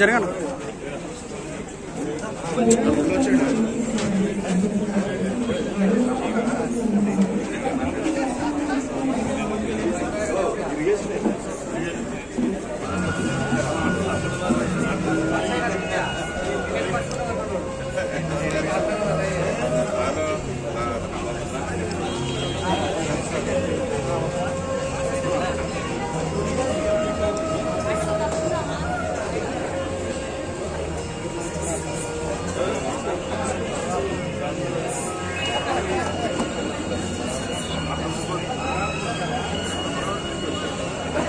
జరగను.